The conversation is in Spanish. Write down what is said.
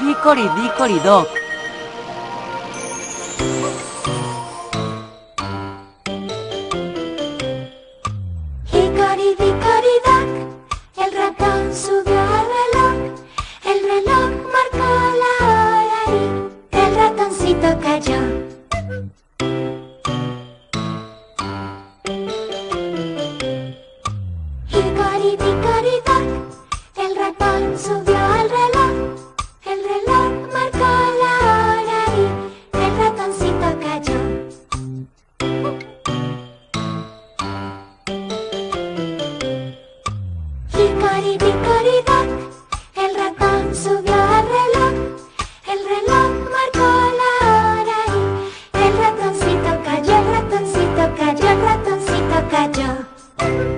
Hicoridicoridoc. Hicoridicoridoc, el ratón subió al reloj, el reloj marcó la hora y el ratoncito cayó. Hicoridicoridoc. Picoripicoritac, el ratón subió al reloj, el reloj marcó la hora y el ratoncito cayó, el ratoncito cayó, el ratoncito cayó.